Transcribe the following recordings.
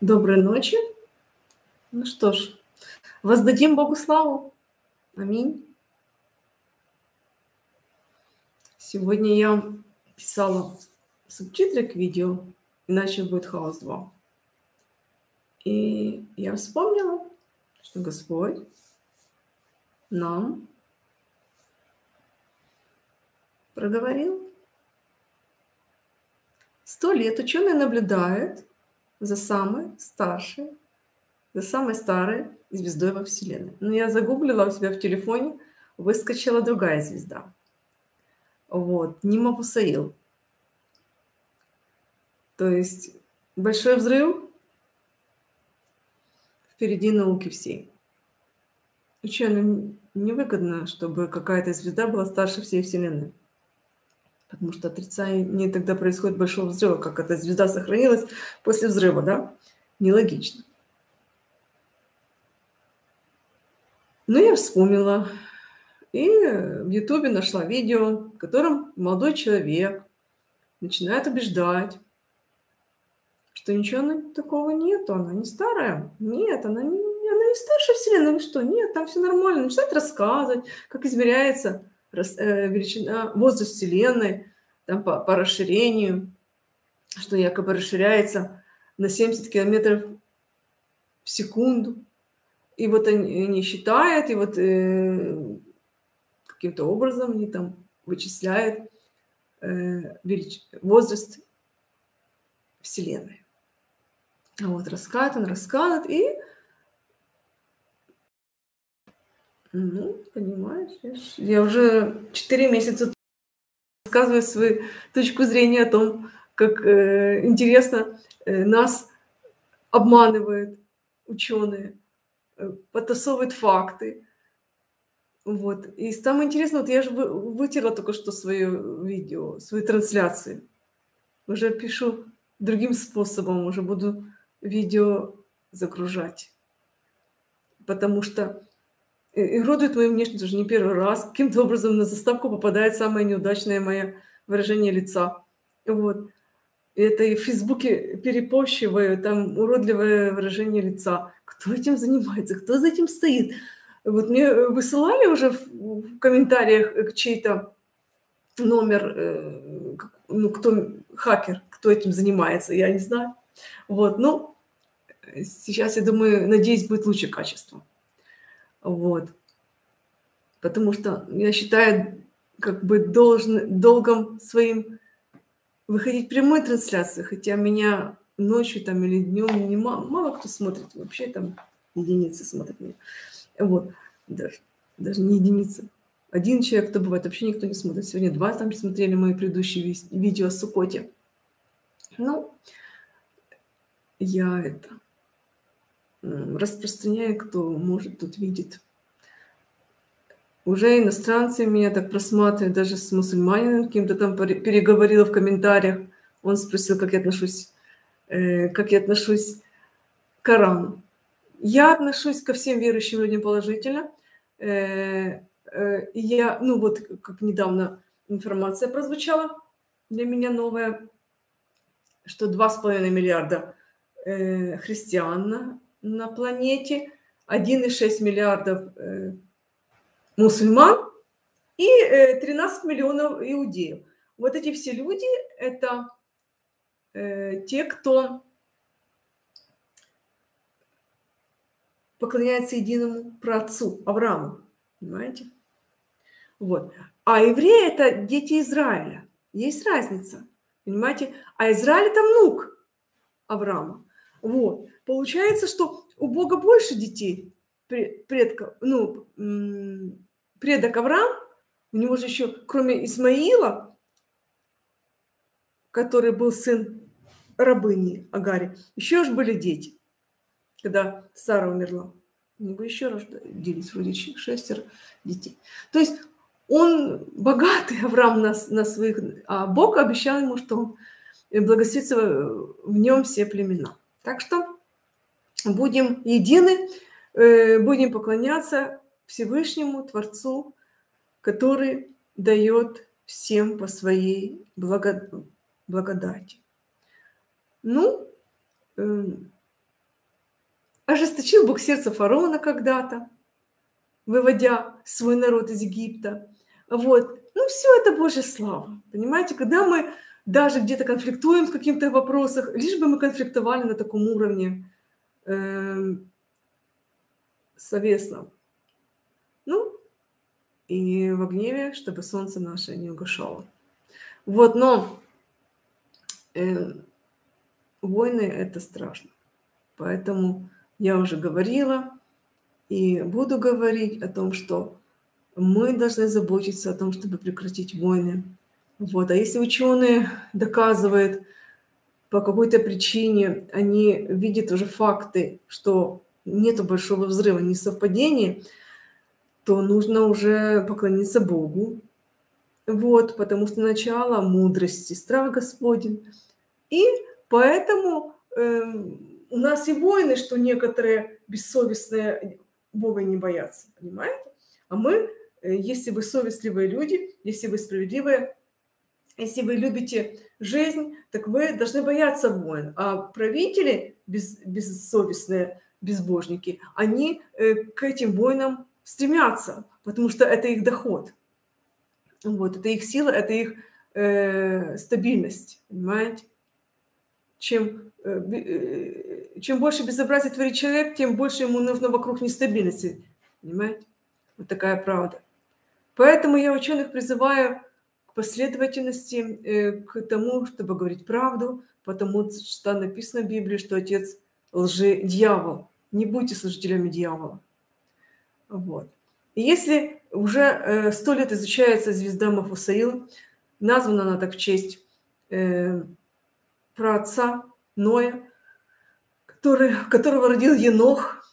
Доброй ночи. Ну что ж, воздадим Богу славу. Аминь. Сегодня я писала субтитры к видео, иначе будет хаос 2. И я вспомнила, что Господь нам проговорил. Сто лет ученые наблюдают за самой старшей, за самой старой звездой во Вселенной. Но я загуглила у себя в телефоне, выскочила другая звезда. Вот, Нима Пусаил. То есть большой взрыв впереди науки всей. Ученым невыгодно, чтобы какая-то звезда была старше всей Вселенной. Потому что отрицание тогда происходит большого взрыва, как эта звезда сохранилась после взрыва, да? Нелогично. Но я вспомнила. И в Ютубе нашла видео, в котором молодой человек начинает убеждать, что ничего такого нету, она не старая. Нет, она не, она не старше Вселенной. Вы что? Нет, там все нормально. Начинает рассказывать, как измеряется величина, возраст Вселенной там, по, по расширению, что якобы расширяется на 70 километров в секунду. И вот они, они считают, и вот э, каким-то образом они там вычисляют э, велич... возраст Вселенной. Вот рассказывает он, рассказывает, и Ну, понимаешь, я уже 4 месяца рассказываю свою точку зрения о том, как э, интересно э, нас обманывают ученые, э, потасовывают факты. Вот. И самое интересное, вот я же вытерла только что свое видео, свою трансляцию. Уже пишу другим способом, уже буду видео загружать. Потому что Иродует мою внешность уже не первый раз. Каким-то образом на заставку попадает самое неудачное мое выражение лица. Вот. И это и в Фейсбуке перепощиваю, там уродливое выражение лица. Кто этим занимается? Кто за этим стоит? Вот мне высылали уже в комментариях чей-то номер, э, ну, кто хакер, кто этим занимается, я не знаю. Вот, ну, сейчас, я думаю, надеюсь, будет лучше качество. Вот. Потому что я считаю, как бы должен, долгом своим выходить в прямой трансляции, хотя меня ночью там или днем не мало, мало кто смотрит, вообще там единицы смотрят меня. Вот, даже, даже не единицы. Один человек, кто бывает, вообще никто не смотрит. Сегодня два там смотрели мои предыдущие видео о Сукоте. Ну, я это распространяю, кто может, тут видит. Уже иностранцы меня так просматривают, даже с мусульманином каким-то там переговорила в комментариях. Он спросил, как я отношусь, э, как я отношусь к Корану. Я отношусь ко всем верующим людям положительно. Э, э, я, ну вот, как недавно информация прозвучала для меня новая, что 2,5 миллиарда э, христиан на планете, 1,6 миллиардов э, мусульман и 13 э, миллионов иудеев. Вот эти все люди – это э, те, кто поклоняется единому праотцу Аврааму. Понимаете? Вот. А евреи – это дети Израиля. Есть разница. Понимаете? А Израиль – это внук Авраама. Вот. Получается, что у Бога больше детей, предков, ну, предок Авраам, у него же еще, кроме Исмаила, который был сын рабыни Агари, еще же были дети, когда Сара умерла. У него еще родились вроде шестеро детей. То есть он богатый, Авраам, на, на своих... А Бог обещал ему, что он благословится в нем все племена. Так что будем едины, э, будем поклоняться Всевышнему Творцу, который дает всем по своей благодати. Ну, эм, ожесточил Бог сердце фараона когда-то, выводя свой народ из Египта. Вот. Ну, все это Божья слава. Понимаете, когда мы даже где-то конфликтуем в каких-то вопросах, лишь бы мы конфликтовали на таком уровне э, совестном. Ну, и в гневе, чтобы солнце наше не угошало. Вот, но э, войны это страшно. Поэтому я уже говорила и буду говорить о том, что мы должны заботиться о том, чтобы прекратить войны. Вот. А если ученые доказывают по какой-то причине, они видят уже факты, что нет большого взрыва, не совпадения, то нужно уже поклониться Богу. Вот, потому что начало мудрости, страх Господень. И поэтому э, у нас и войны, что некоторые бессовестные Бога не боятся, понимаете? А мы, э, если вы совестливые люди, если вы справедливые, если вы любите жизнь, так вы должны бояться войн. А правители без, бессовестные, безбожники, они э, к этим войнам стремятся, потому что это их доход. Вот, это их сила, это их э, стабильность, понимаете? Чем, э, э, чем больше безобразия творит человек, тем больше ему нужно вокруг нестабильности, понимаете? Вот такая правда. Поэтому я ученых призываю последовательности, э, к тому, чтобы говорить правду, потому что написано в Библии, что отец лжи дьявол. Не будьте служителями дьявола. Вот. Если уже э, сто лет изучается звезда Мафусаил, названа она так в честь э, праотца Ноя, который, которого родил Енох,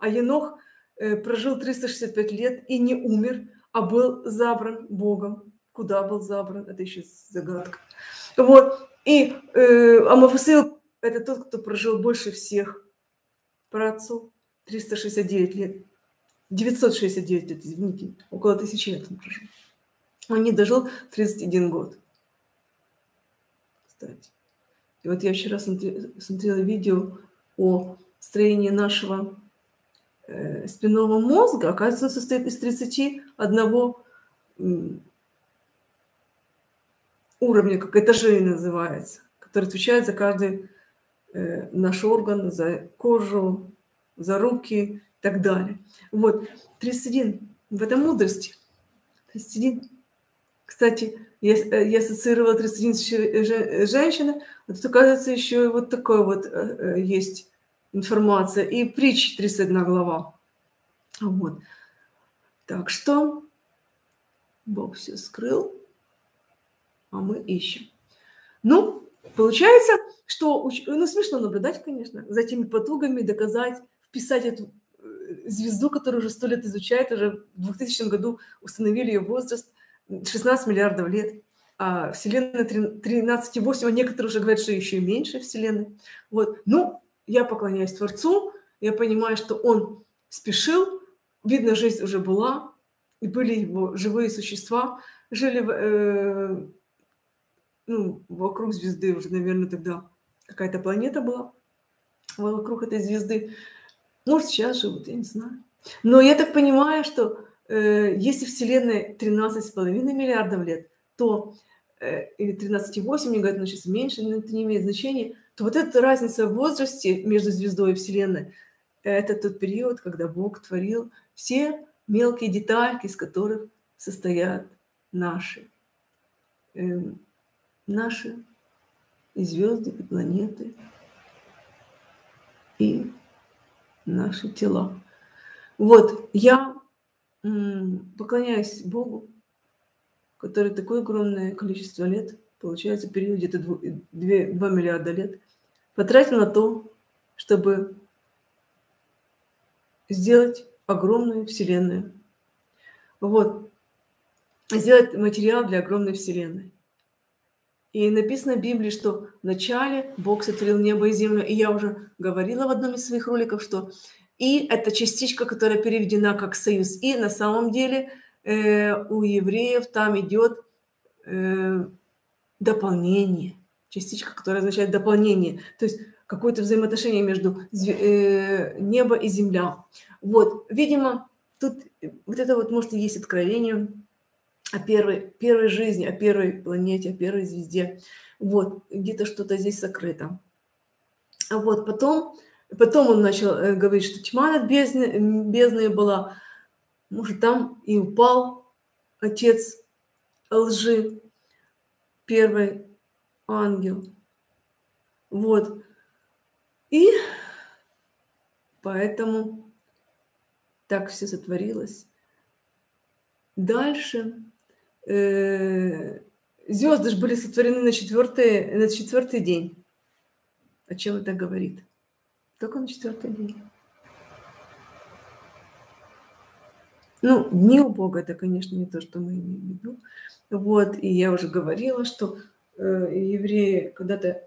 а Енох э, прожил 365 лет и не умер, а был забран Богом. Куда был забран? Это еще загадка. Вот. И э, Амафусаил – это тот, кто прожил больше всех праотцов, 369 лет. 969 лет, извините, около тысячи лет он прожил. Он не дожил 31 год. Кстати. И вот я вчера смотрела видео о строении нашего э, спинного мозга. Оказывается, состоит из 31 уровня, как этажей называется, который отвечает за каждый э, наш орган, за кожу, за руки, и так далее. Вот, 31. В этом мудрость. 31. Кстати, я, я ассоциировала 31 с женщиной, а тут, оказывается, еще и вот такой вот э, э, есть информация. И притч 31 глава. Вот. Так что Бог все скрыл, а мы ищем. Ну, получается, что ну, смешно наблюдать, конечно, за теми потугами доказать, вписать эту звезду, которую уже сто лет изучают, уже в 2000 году установили ее возраст 16 миллиардов лет. А Вселенная 13,8, а некоторые уже говорят, что еще и меньше Вселенной. Вот. Ну, я поклоняюсь Творцу, я понимаю, что Он спешил, видно, жизнь уже была, и были его живые существа, жили э, ну, вокруг звезды уже, наверное, тогда какая-то планета была вокруг этой звезды. Может, сейчас живут, я не знаю. Но я так понимаю, что э, если Вселенная 13,5 миллиардов лет, то э, или 13,8, мне говорят, но сейчас меньше, но это не имеет значения, то вот эта разница в возрасте между звездой и Вселенной, это тот период, когда Бог творил все мелкие детальки, из которых состоят наши, э, наши и звезды, и планеты, и наши тела. Вот, я поклоняюсь Богу, который такое огромное количество лет, получается, период где-то 2, 2 миллиарда лет, потратил на то, чтобы сделать огромную Вселенную. Вот. Сделать материал для огромной Вселенной. И написано в Библии, что вначале Бог сотворил небо и землю. И я уже говорила в одном из своих роликов, что и это частичка, которая переведена как союз. И на самом деле э, у евреев там идет э, дополнение. частичка, которая означает дополнение, то есть какое-то взаимоотношение между э, небо и земля. Вот, видимо, тут вот это вот может и есть откровение о первой, первой жизни, о первой планете, о первой звезде. Вот, где-то что-то здесь сокрыто. А вот потом, потом он начал э, говорить, что тьма над бездной, бездной была. Может, там и упал отец лжи, первый ангел. Вот. И поэтому так все сотворилось. Дальше э, звезды же были сотворены на четвертый, на четвертый день. О чем это говорит? Только на четвертый день. Ну, дни у Бога это, конечно, не то, что мы имеем в виду. Вот, и я уже говорила, что э, евреи когда-то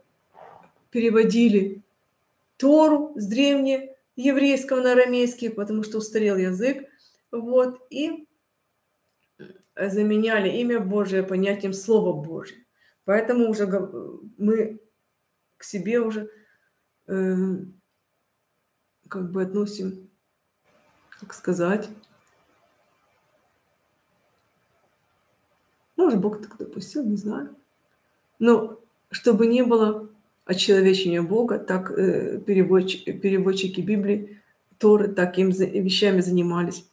переводили Тору с древнееврейского на арамейский, потому что устарел язык. Вот, и заменяли имя Божие понятием Слова Божие. Поэтому уже мы к себе уже э, как бы относим, как сказать, может, Бог так допустил, не знаю. Но чтобы не было очеловечения Бога, так э, переводчики, переводчики Библии, Торы, так им вещами занимались.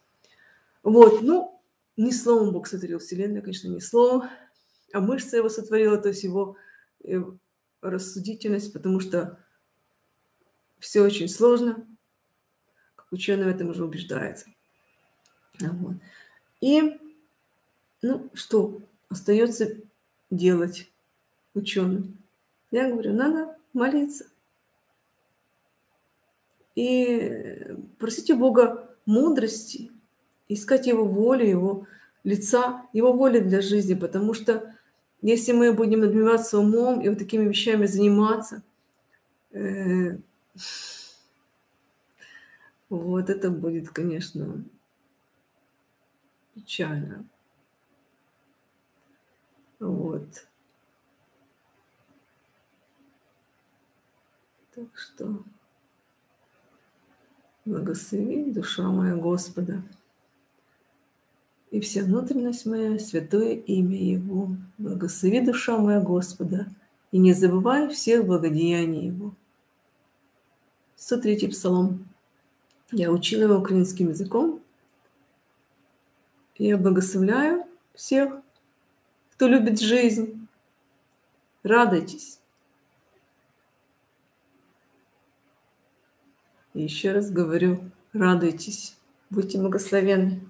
Вот, ну, не словом Бог сотворил Вселенную, конечно, не словом, а мышца его сотворила, то есть его э, рассудительность, потому что все очень сложно, как ученый в этом уже убеждается. Вот. И, ну, что остается делать ученым? Я говорю, надо молиться. И просить у Бога мудрости, искать Его волю, Его лица, Его воли для жизни, потому что если мы будем надмеваться умом и вот такими вещами заниматься, э, вот это будет, конечно, печально. Вот. Так что благослови душа моя Господа и вся внутренность моя, святое имя Его. Благослови душа моя Господа, и не забывай всех благодеяний Его. 103 Псалом. Я учила его украинским языком. Я благословляю всех, кто любит жизнь. Радуйтесь. И еще раз говорю, радуйтесь, будьте благословенны.